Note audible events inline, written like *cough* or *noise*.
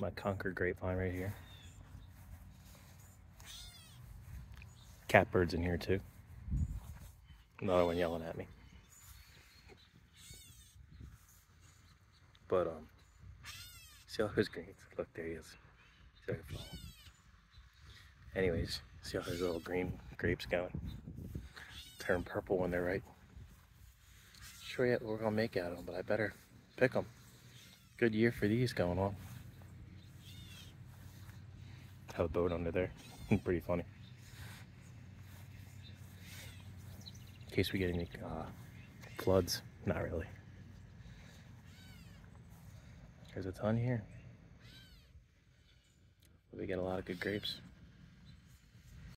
My Concord grapevine right here. Catbirds in here too. Another one yelling at me. But um, see all those greens? Look, there he is. I can follow. Anyways, see all those little green grapes going? Turn purple when they're ripe. Sure yet we're gonna make out of them, but I better pick them. Good year for these going on. Have a boat under there. *laughs* Pretty funny. In case we get any uh, floods. Not really. There's a ton here. We get a lot of good grapes.